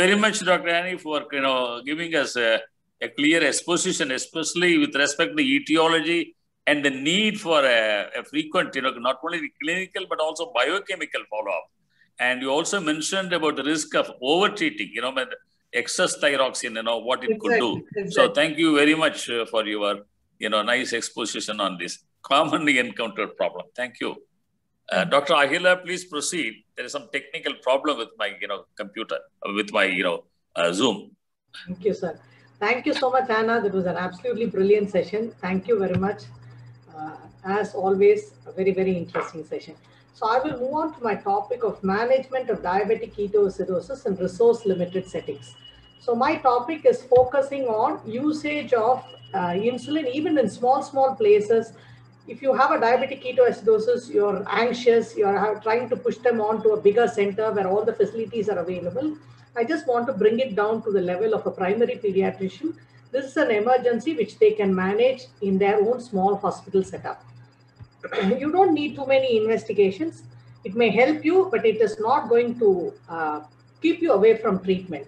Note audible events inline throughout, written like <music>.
very much, Dr. Annie, for you know giving us a, a clear exposition, especially with respect to the etiology and the need for a, a frequent, you know, not only the clinical but also biochemical follow-up. And you also mentioned about the risk of over-treating, you know, excess thyroxine, you know, what it Exactly, could do. exactly. So thank you very much uh, for your, you know, nice exposition on this commonly encountered problem. Thank you. Uh, Dr. Ahila, please proceed. There is some technical problem with my, you know, computer, uh, with my, you know, uh, Zoom. Thank you, sir. Thank you so much, Anna. That was an absolutely brilliant session. Thank you very much. Uh, as always, a very, very interesting session. So I will move on to my topic of management of diabetic ketoacidosis in resource limited settings. So my topic is focusing on usage of uh, insulin even in small, small places. If you have a diabetic ketoacidosis, you're anxious, you're trying to push them on to a bigger center where all the facilities are available. I just want to bring it down to the level of a primary pediatrician. This is an emergency which they can manage in their own small hospital setup. <clears throat> you don't need too many investigations. It may help you, but it is not going to uh, keep you away from treatment.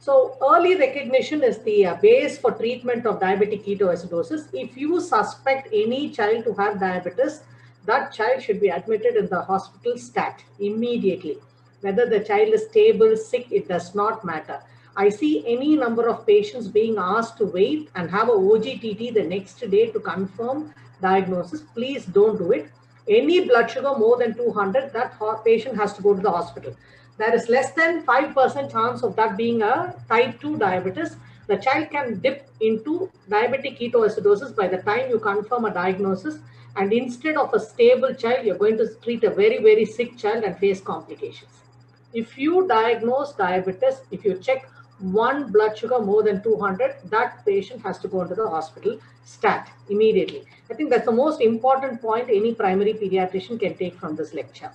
So early recognition is the uh, base for treatment of diabetic ketoacidosis. If you suspect any child to have diabetes, that child should be admitted in the hospital stat immediately. Whether the child is stable, sick, it does not matter. I see any number of patients being asked to wait and have a OGTT the next day to confirm diagnosis. Please don't do it. Any blood sugar more than 200, that patient has to go to the hospital. There is less than 5% chance of that being a type 2 diabetes. The child can dip into diabetic ketoacidosis by the time you confirm a diagnosis. And instead of a stable child, you're going to treat a very, very sick child and face complications. If you diagnose diabetes, if you check one blood sugar more than 200, that patient has to go into the hospital stat immediately. I think that's the most important point any primary pediatrician can take from this lecture.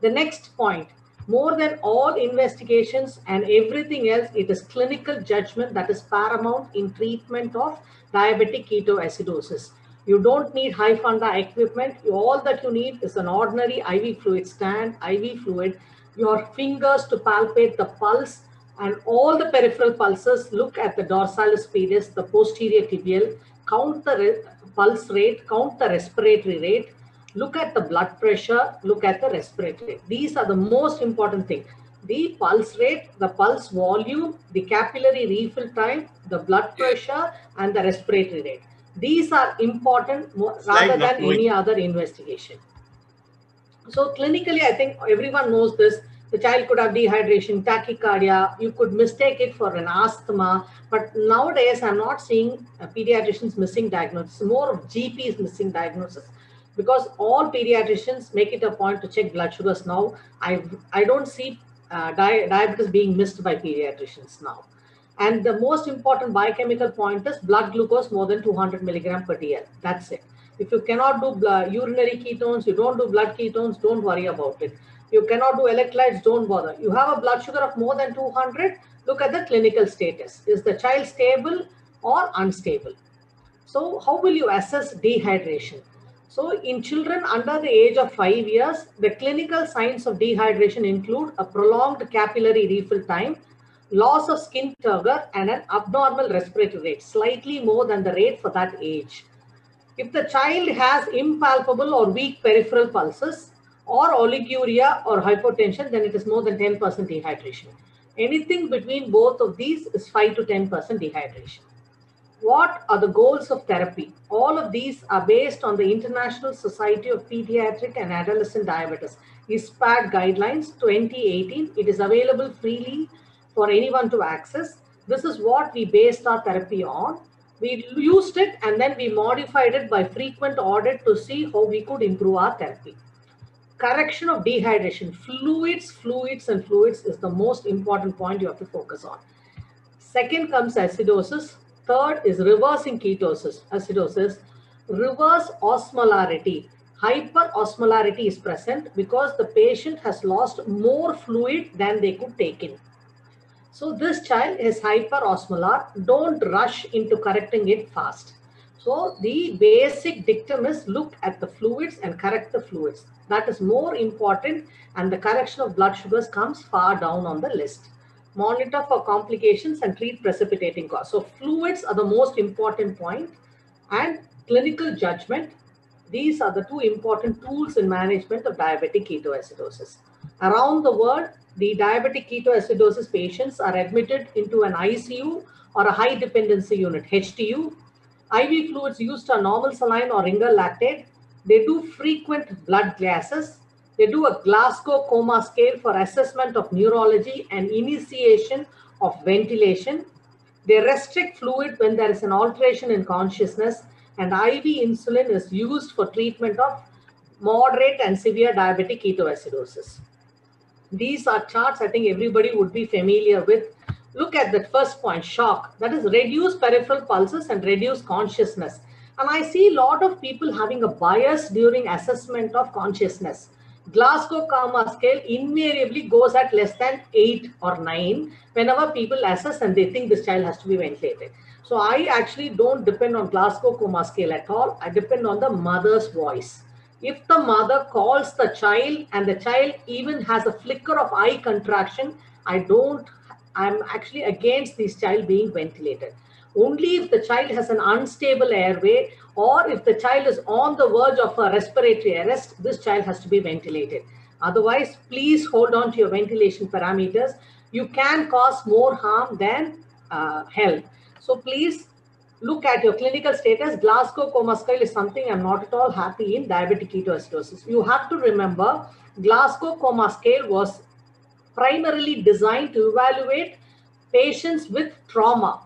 The next point, more than all investigations and everything else, it is clinical judgment that is paramount in treatment of diabetic ketoacidosis. You don't need high funda equipment. All that you need is an ordinary IV fluid stand, IV fluid, your fingers to palpate the pulse, and all the peripheral pulses. Look at the dorsalis pedis, the posterior tibial, count the pulse rate, count the respiratory rate, look at the blood pressure, look at the respiratory rate. These are the most important thing. The pulse rate, the pulse volume, the capillary refill time, the blood pressure, and the respiratory rate. These are important Slide rather than any other investigation. So clinically, I think everyone knows this. The child could have dehydration, tachycardia. You could mistake it for an asthma. But nowadays, I'm not seeing uh, pediatricians missing diagnosis. More of GPs missing diagnosis because all pediatricians make it a point to check blood sugars now. I I don't see uh, di- diabetes being missed by pediatricians now. And the most important biochemical point is blood glucose more than 200 milligram per dl. That's it. If you cannot do urinary ketones, you don't do blood ketones, don't worry about it. You cannot do electrolytes, don't bother. You have a blood sugar of more than 200, look at the clinical status. Is the child stable or unstable? So, how will you assess dehydration? So, in children under the age of five years, the clinical signs of dehydration include a prolonged capillary refill time, loss of skin turgor, and an abnormal respiratory rate, slightly more than the rate for that age. If the child has impalpable or weak peripheral pulses, or oliguria or hypotension, then it is more than 10% dehydration. Anything between both of these is 5 to 10% dehydration. What are the goals of therapy? All of these are based on the International Society of Pediatric and Adolescent Diabetes, ISPAD guidelines 2018. It is available freely for anyone to access. This is what we based our therapy on. We used it and then we modified it by frequent audit to see how we could improve our therapy correction of dehydration fluids fluids and fluids is the most important point you have to focus on second comes acidosis third is reversing ketosis acidosis. Reverse osmolarity. Hyperosmolarity is present because the patient has lost more fluid than they could take in. So this child is hyperosmolar. Don't rush into correcting it fast. So the basic dictum is look at the fluids and correct the fluids. That is more important and the correction of blood sugars comes far down on the list. Monitor for complications and treat precipitating cause. So fluids are the most important point and clinical judgment. These are the two important tools in management of diabetic ketoacidosis. Around the world, the diabetic ketoacidosis patients are admitted into an ICU or a high dependency unit, HDU. IV fluids used are normal saline or ringer lactate. They do frequent blood gases. They do a Glasgow coma scale for assessment of neurology and initiation of ventilation. They restrict fluid when there is an alteration in consciousness and IV insulin is used for treatment of moderate and severe diabetic ketoacidosis. These are charts I think everybody would be familiar with. Look at the first point, shock. That is reduce peripheral pulses and reduce consciousness. And I see a lot of people having a bias during assessment of consciousness. Glasgow Coma scale invariably goes at less than 8 or 9 whenever people assess and they think this child has to be ventilated. So I actually don't depend on Glasgow Coma scale at all. I depend on the mother's voice. If the mother calls the child and the child even has a flicker of eye contraction, I don't, I'm actually against this child being ventilated. Only if the child has an unstable airway or if the child is on the verge of a respiratory arrest, this child has to be ventilated. Otherwise, please hold on to your ventilation parameters. You can cause more harm than uh, help. So please look at your clinical status. Glasgow coma scale is something I'm not at all happy in diabetic ketoacidosis. You have to remember Glasgow coma scale was primarily designed to evaluate patients with trauma.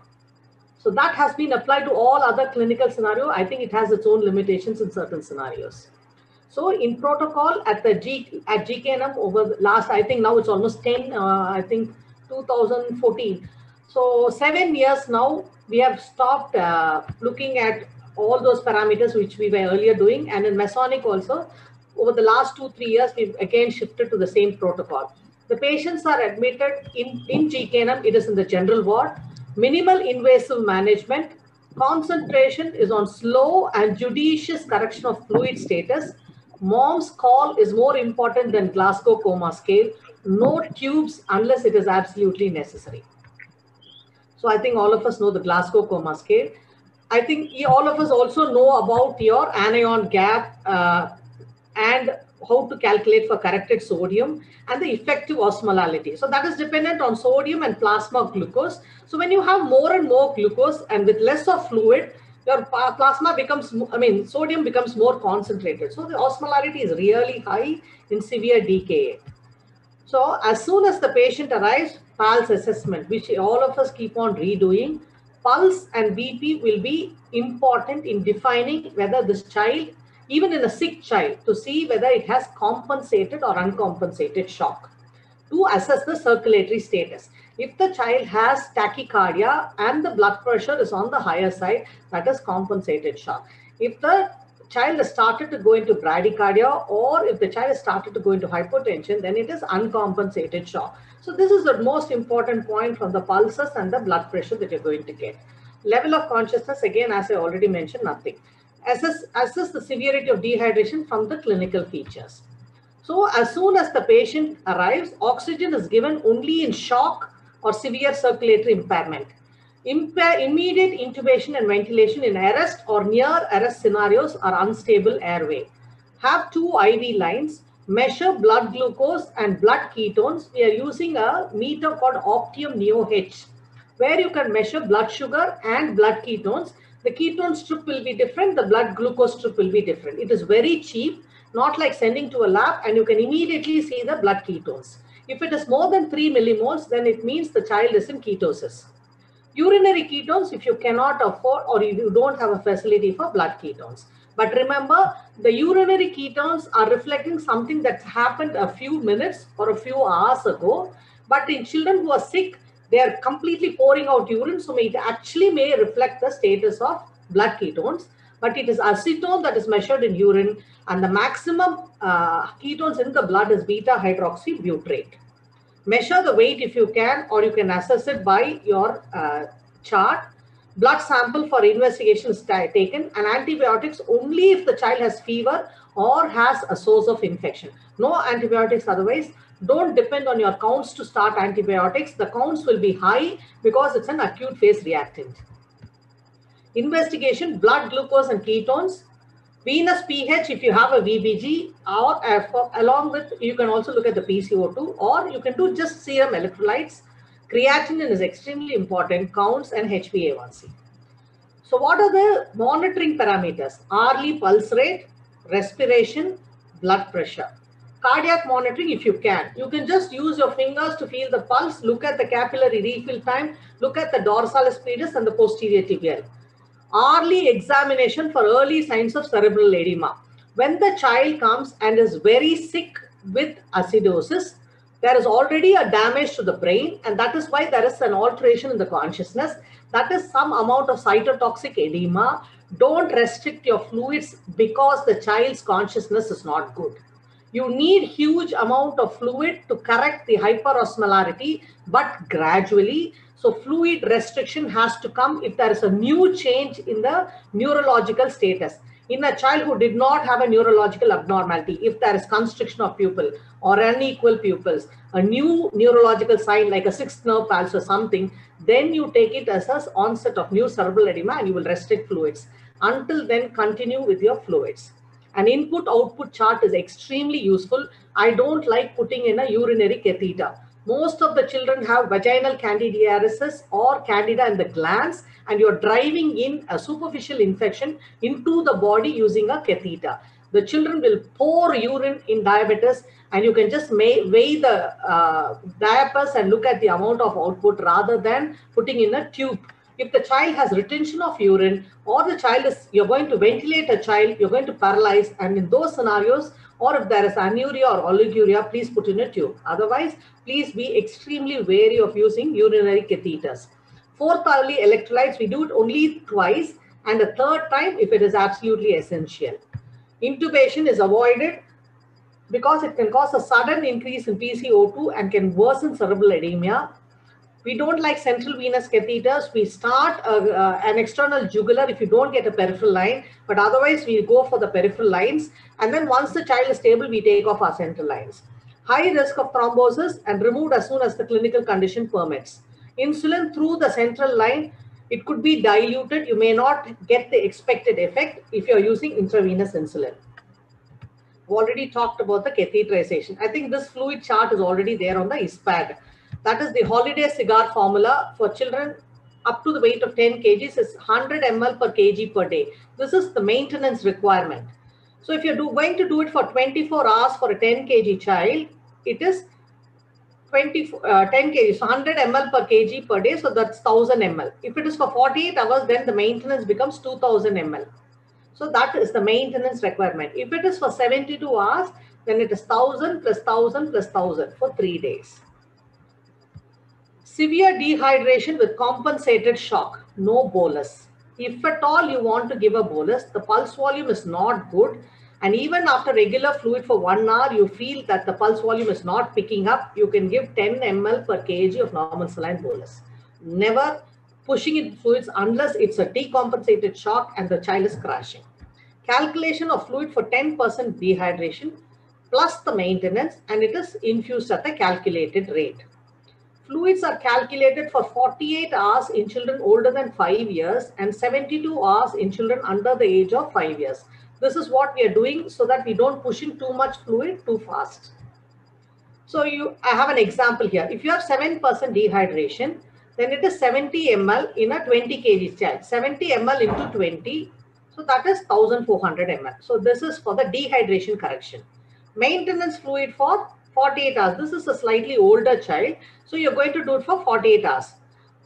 So that has been applied to all other clinical scenario. I think it has its own limitations in certain scenarios. So in protocol at the G at GKNM over the last, I think now it's almost 10, uh, I think 2014. So seven years now, we have stopped uh, looking at all those parameters which we were earlier doing. And in Masonic also, over the last two, three years, we've again shifted to the same protocol. The patients are admitted in, in GKNM, it is in the general ward. Minimal invasive management, concentration is on slow and judicious correction of fluid status. Mom's call is more important than Glasgow coma scale. No tubes unless it is absolutely necessary. So I think all of us know the Glasgow coma scale. I think all of us also know about your anion gap uh, and how to calculate for corrected sodium and the effective osmolality. So that is dependent on sodium and plasma glucose. So when you have more and more glucose and with less of fluid, your plasma becomes, I mean, sodium becomes more concentrated. So the osmolarity is really high in severe DKA. So as soon as the patient arrives, pulse assessment, which all of us keep on redoing, pulse and BP will be important in defining whether this child, even in a sick child, to see whether it has compensated or uncompensated shock to assess the circulatory status. If the child has tachycardia and the blood pressure is on the higher side, that is compensated shock. If the child has started to go into bradycardia or if the child has started to go into hypotension, then it is uncompensated shock. So this is the most important point from the pulses and the blood pressure that you're going to get. Level of consciousness, again, as I already mentioned, nothing. Assess, assess the severity of dehydration from the clinical features. So as soon as the patient arrives, oxygen is given only in shock or severe circulatory impairment. Impair, immediate intubation and ventilation in arrest or near arrest scenarios are unstable airway. Have two IV lines, measure blood glucose and blood ketones. We are using a meter called Optium Neo H, where you can measure blood sugar and blood ketones. The ketone strip will be different, the blood glucose strip will be different. It is very cheap, not like sending to a lab, and you can immediately see the blood ketones. If it is more than 3 millimoles, then it means the child is in ketosis. Urinary ketones, if you cannot afford or if you don't have a facility for blood ketones. But remember, the urinary ketones are reflecting something that happened a few minutes or a few hours ago. But in children who are sick, they are completely pouring out urine. So it actually may reflect the status of blood ketones. But it is acetone that is measured in urine. And the maximum uh, ketones in the blood is beta hydroxybutyrate measure the weight if you can, or you can assess it by your uh, chart. Blood sample for investigation is taken and antibiotics only if the child has fever or has a source of infection. No antibiotics otherwise. Don't depend on your counts to start antibiotics. The counts will be high because it's an acute phase reactant. Investigation, blood glucose and ketones. Venous pH, if you have a VBG, or uh, along with, you can also look at the PCO2, or you can do just serum electrolytes. Creatinine is extremely important, counts and HbA1c. So what are the monitoring parameters? Hourly pulse rate, respiration, blood pressure. Cardiac monitoring if you can. You can just use your fingers to feel the pulse, look at the capillary refill time, look at the dorsalis pedis and the posterior tibial Early examination for early signs of cerebral edema. When the child comes and is very sick with acidosis, there is already a damage to the brain and that is why there is an alteration in the consciousness. That is some amount of cytotoxic edema. Don't restrict your fluids because the child's consciousness is not good. You need huge amount of fluid to correct the hyperosmolarity, but gradually so fluid restriction has to come if there is a new change in the neurological status. In a child who did not have a neurological abnormality, if there is constriction of pupil or unequal pupils, a new neurological sign like a sixth nerve palsy or something, then you take it as an onset of new cerebral edema and you will restrict fluids. Until then, continue with your fluids. An input-output chart is extremely useful. I don't like putting in a urinary catheter most of the children have vaginal candidiasis or candida in the glans and you're driving in a superficial infection into the body using a catheter. The children will pour urine in diabetes and you can just weigh the uh, diapers and look at the amount of output rather than putting in a tube. If the child has retention of urine or the child is, you're going to ventilate a child, you're going to paralyze and in those scenarios, or if there is anuria or oliguria, please put in a tube. Otherwise, please be extremely wary of using urinary catheters. Fourth early electrolytes, we do it only twice and a third time if it is absolutely essential. Intubation is avoided because it can cause a sudden increase in PCO2 and can worsen cerebral edema we don't like central venous catheters. We start a, uh, an external jugular if you don't get a peripheral line, but otherwise we go for the peripheral lines. And then once the child is stable, we take off our central lines. High risk of thrombosis and removed as soon as the clinical condition permits. Insulin through the central line, it could be diluted. You may not get the expected effect if you're using intravenous insulin. We've already talked about the catheterization. I think this fluid chart is already there on the ISPAD. That is the Holliday-Segar formula for children up to the weight of 10 kgs is 100 ml per kg per day. This is the maintenance requirement. So if you're do, going to do it for 24 hours for a 10 kg child, it is 20, uh, 10 kg, so 100 ml per kg per day, so that's 1000 ml. If it is for 48 hours, then the maintenance becomes 2000 ml. So that is the maintenance requirement. If it is for 72 hours, then it is 1000 plus 1000 plus 1000 for three days. Severe dehydration with compensated shock, no bolus. If at all you want to give a bolus, the pulse volume is not good. And even after regular fluid for one hour, you feel that the pulse volume is not picking up, you can give 10 ml per kg of normal saline bolus. Never pushing in fluids unless it's a decompensated shock and the child is crashing. Calculation of fluid for 10% dehydration plus the maintenance and it is infused at the calculated rate. Fluids are calculated for 48 hours in children older than 5 years and 72 hours in children under the age of 5 years. This is what we are doing so that we don't push in too much fluid too fast. So you, I have an example here. If you have 7% dehydration, then it is 70 ml in a 20 kg child. 70 ml into 20, so that is 1400 ml. So this is for the dehydration correction. Maintenance fluid for 48 hours. This is a slightly older child. So you're going to do it for 48 hours.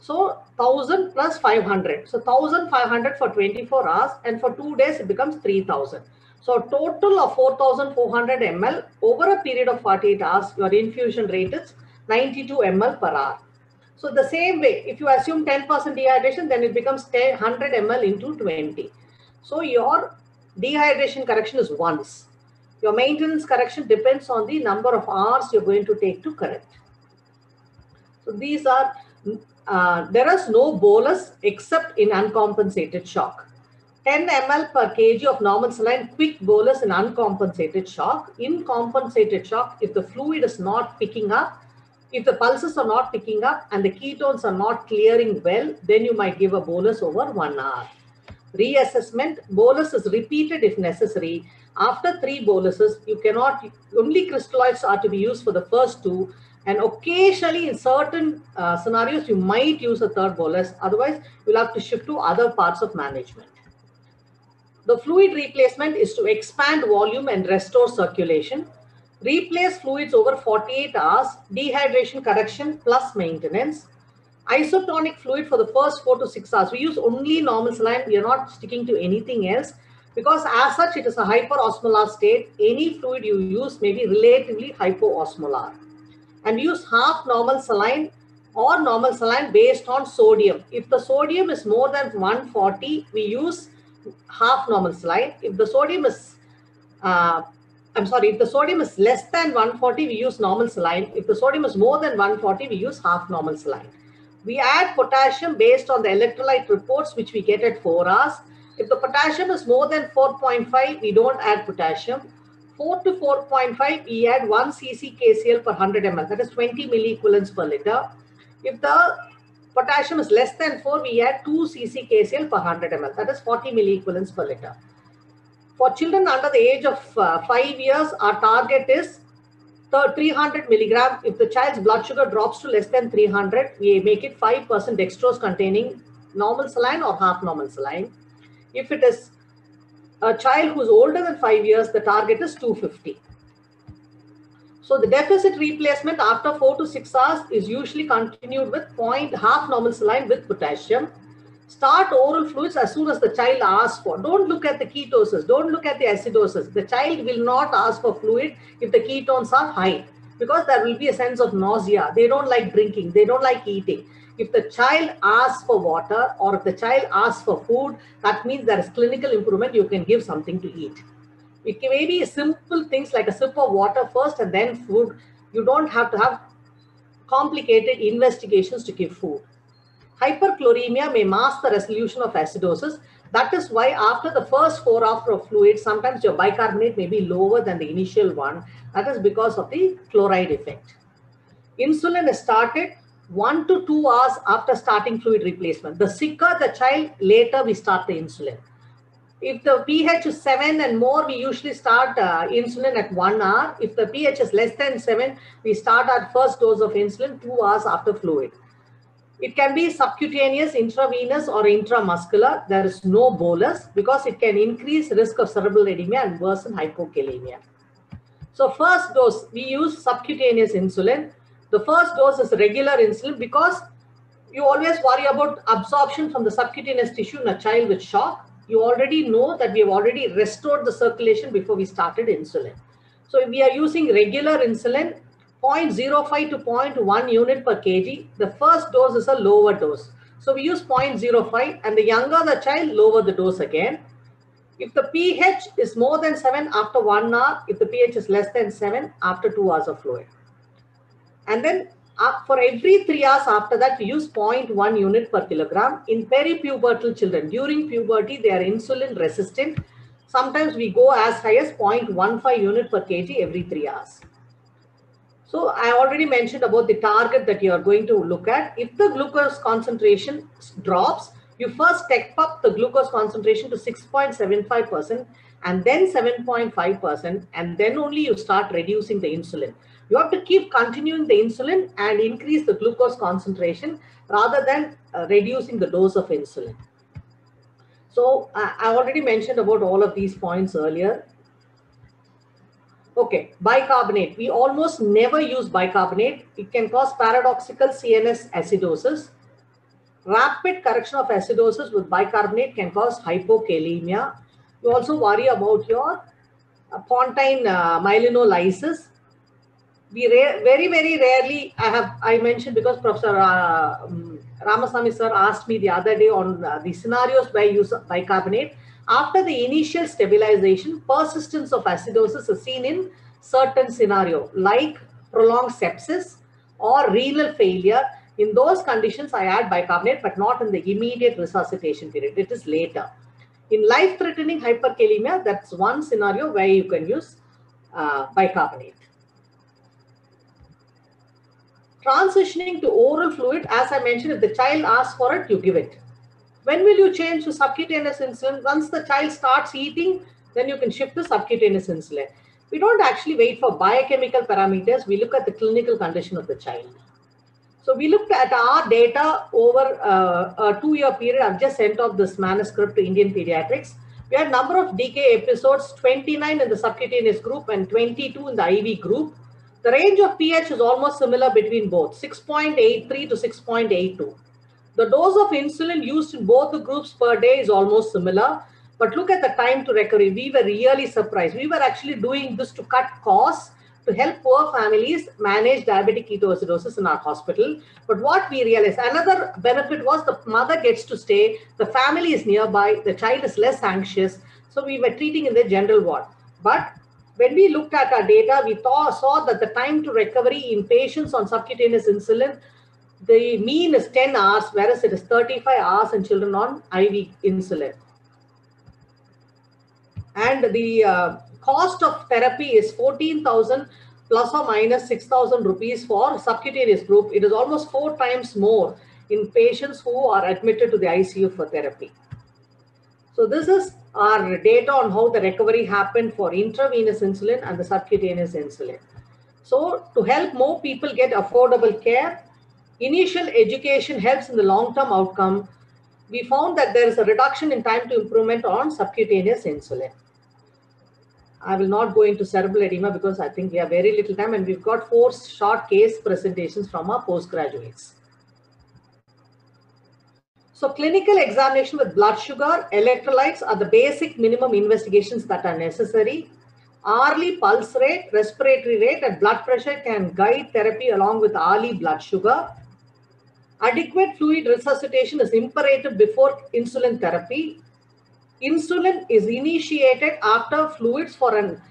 So 1000 plus 500. So 1500 for 24 hours and for two days it becomes 3000. So total of 4400 ml over a period of 48 hours, your infusion rate is 92 ml per hour. So the same way, if you assume 10% dehydration, then it becomes 100 ml into 20. So your dehydration correction is once. Your maintenance correction depends on the number of hours you're going to take to correct. So these are, uh, there is no bolus except in uncompensated shock. 10 ml per kg of normal saline quick bolus in uncompensated shock. In compensated shock, if the fluid is not picking up, if the pulses are not picking up and the ketones are not clearing well, then you might give a bolus over one hour. Reassessment, bolus is repeated if necessary. After three boluses, you cannot, only crystalloids are to be used for the first two and occasionally in certain uh, scenarios, you might use a third bolus. Otherwise, you'll have to shift to other parts of management. The fluid replacement is to expand volume and restore circulation. Replace fluids over 48 hours, dehydration correction plus maintenance. Isotonic fluid for the first four to six hours. We use only normal saline. We are not sticking to anything else because as such, it is a hyperosmolar state. Any fluid you use may be relatively hypoosmolar. And use half normal saline or normal saline based on sodium. If the sodium is more than 140, we use half normal saline. If the sodium is, uh, I'm sorry, if the sodium is less than 140, we use normal saline. If the sodium is more than 140, we use half normal saline. We add potassium based on the electrolyte reports, which we get at 4 hours. If the potassium is more than 4.5, we don't add potassium. 4 to 4.5, we add 1 cc KCl per 100 ml, that is 20 milliequivalents per liter. If the potassium is less than 4, we add 2 cc KCl per 100 ml, that is 40 milliequivalents per liter. For children under the age of uh, 5 years, our target is 300 milligram. If the child's blood sugar drops to less than 300, we make it 5% dextrose containing normal saline or half normal saline. If it is a child who's older than 5 years, the target is 250. So the deficit replacement after 4 to 6 hours is usually continued with point half normal saline with potassium. Start oral fluids as soon as the child asks for. Don't look at the ketosis. Don't look at the acidosis. The child will not ask for fluid if the ketones are high because there will be a sense of nausea. They don't like drinking. They don't like eating. If the child asks for water or if the child asks for food, that means there is clinical improvement. You can give something to eat. It may be simple things like a sip of water first and then food. You don't have to have complicated investigations to give food. Hyperchloremia may mask the resolution of acidosis. That is why after the first four hours of fluid, sometimes your bicarbonate may be lower than the initial one. That is because of the chloride effect. Insulin is started one to two hours after starting fluid replacement. The sicker the child, later we start the insulin. If the pH is 7 and more, we usually start uh, insulin at 1 hour. If the pH is less than 7, we start our first dose of insulin 2 hours after fluid. It can be subcutaneous, intravenous or intramuscular. There is no bolus because it can increase risk of cerebral edema and worsen hypokalemia. So first dose, we use subcutaneous insulin. The first dose is regular insulin because you always worry about absorption from the subcutaneous tissue in a child with shock. You already know that we have already restored the circulation before we started insulin. So we are using regular insulin 0.05 to 0.1 unit per kg. The first dose is a lower dose. So we use 0.05 and the younger the child, lower the dose again. If the pH is more than 7 after 1 hour, if the pH is less than 7 after 2 hours of fluid. And then uh, for every 3 hours after that, we use 0.1 unit per kilogram. In peripubertal children, during puberty, they are insulin resistant. Sometimes we go as high as 0.15 unit per kg every 3 hours. So I already mentioned about the target that you are going to look at. If the glucose concentration drops, you first step up the glucose concentration to 6.75% and then 7.5% and then only you start reducing the insulin. You have to keep continuing the insulin and increase the glucose concentration rather than uh, reducing the dose of insulin. So uh, I already mentioned about all of these points earlier. Okay, bicarbonate. We almost never use bicarbonate. It can cause paradoxical CNS acidosis. Rapid correction of acidosis with bicarbonate can cause hypokalemia. You also worry about your uh, pontine uh, myelinolysis. We very, very rarely, I have, I mentioned because Professor uh, um, Ramasamy sir asked me the other day on uh, the scenarios where you use bicarbonate. After the initial stabilization, persistence of acidosis is seen in certain scenario like prolonged sepsis or renal failure. In those conditions, I add bicarbonate, but not in the immediate resuscitation period. It is later. In life-threatening hyperkalemia, that's one scenario where you can use uh, bicarbonate. Transitioning to oral fluid, as I mentioned, if the child asks for it, you give it. When will you change to subcutaneous insulin? Once the child starts eating, then you can shift to subcutaneous insulin. We don't actually wait for biochemical parameters. We look at the clinical condition of the child. So we looked at our data over uh, a two-year period. I've just sent off this manuscript to Indian Pediatrics. We had number of DK episodes, 29 in the subcutaneous group and 22 in the IV group. The range of pH is almost similar between both, 6.83 to 6.82. The dose of insulin used in both the groups per day is almost similar. But look at the time to recovery. We were really surprised. We were actually doing this to cut costs to help poor families manage diabetic ketoacidosis in our hospital. But what we realized, another benefit was the mother gets to stay, the family is nearby, the child is less anxious. So we were treating in the general ward. But when we looked at our data, we saw that the time to recovery in patients on subcutaneous insulin, the mean is 10 hours, whereas it is 35 hours in children on IV insulin. And the uh, cost of therapy is 14,000 plus or minus 6,000 rupees for subcutaneous group. It is almost four times more in patients who are admitted to the ICU for therapy. So this is our data on how the recovery happened for intravenous insulin and the subcutaneous insulin. So to help more people get affordable care, initial education helps in the long-term outcome. We found that there is a reduction in time to improvement on subcutaneous insulin. I will not go into cerebral edema because I think we have very little time and we've got four short case presentations from our postgraduates. So clinical examination with blood sugar, electrolytes are the basic minimum investigations that are necessary. Hourly pulse rate, respiratory rate and blood pressure can guide therapy along with hourly blood sugar. Adequate fluid resuscitation is imperative before insulin therapy. Insulin is initiated after fluids for an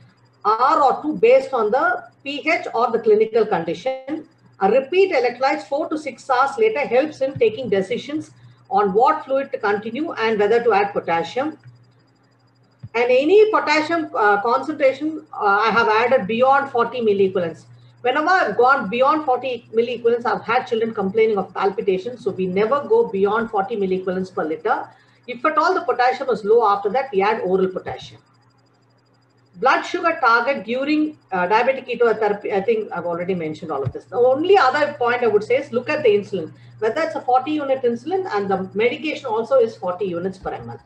hour or two based on the pH or the clinical condition. A repeat electrolytes four to six hours later helps in taking decisions on what fluid to continue and whether to add potassium. And any potassium uh, concentration uh, I have added beyond 40 milliequivalents. Whenever I've gone beyond 40 milliequivalents, I've had children complaining of palpitations. So we never go beyond 40 milliequivalents per liter. If at all the potassium is low after that, we add oral potassium. Blood sugar target during uh, diabetic ketotherapy, I think I've already mentioned all of this. The only other point I would say is look at the insulin, whether it's a 40 unit insulin and the medication also is 40 units per ml.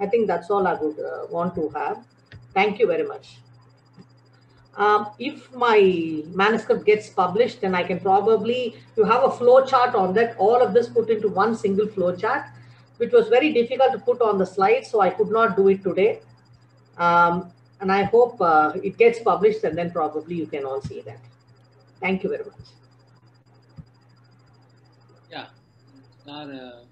I think that's all I would uh, want to have. Thank you very much. Um, if my manuscript gets published, then I can probably, you have a flow chart on that, all of this put into one single flow chart, which was very difficult to put on the slide, so I could not do it today. Um, and I hope uh, it gets published and then probably you can all see that. Thank you very much. Yeah. Uh,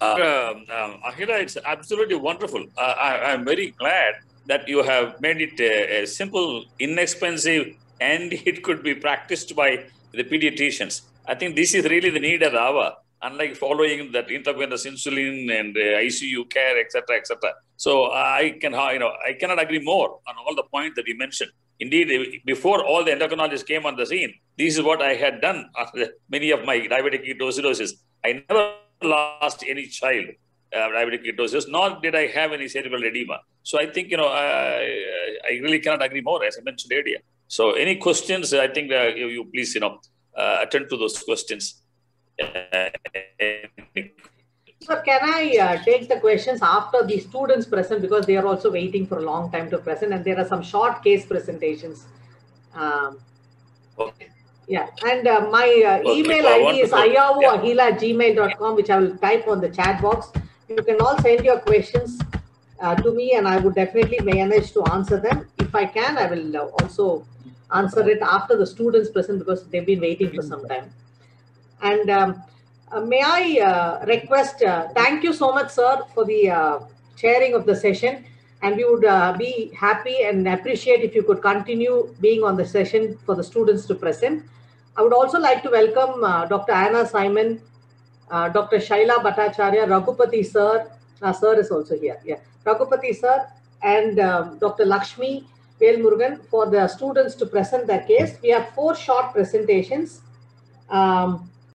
uh, um, Ahila, it's absolutely wonderful. Uh, I, am very glad that you have made it a, a, simple, inexpensive, and <laughs> it could be practiced by the pediatricians. I think this is really the need of the hour, unlike following that intravenous insulin and uh, ICU care, etc., etc. So I can, you know, I cannot agree more on all the points that you mentioned. Indeed, before all the endocrinologists came on the scene, this is what I had done <laughs> after many of my diabetic ketoacidosis. I never lost any child uh, diabetic ketosis, nor did I have any cerebral edema. So I think, you know, I, I really cannot agree more, as I mentioned earlier. So any questions, I think uh, you, you, please, you know, uh, attend to those questions. So can I uh, take the questions after the students present because they are also waiting for a long time to present and there are some short case presentations. Um, okay. Yeah, and uh, my uh, okay. email ID is ayavuahila@gmail.com, which I will type on the chat box. You can all send your questions uh, to me, and I would definitely manage to answer them. If I can, I will uh, also answer it after the students present because they've been waiting for some time. And um, uh, may I uh, request, thank you so much, sir, for the chairing of the session and we would uh, be happy and appreciate if you could continue being on the session for the students to present. I would also like to welcome uh, Dr. Anna Simon, uh, Dr. Shaila Bhattacharya, Raghupati sir, sir is also here. Yeah. Raghupati sir and um, Dr. Lakshmi Velmurugan for the students to present their case. We have four short presentations. Um,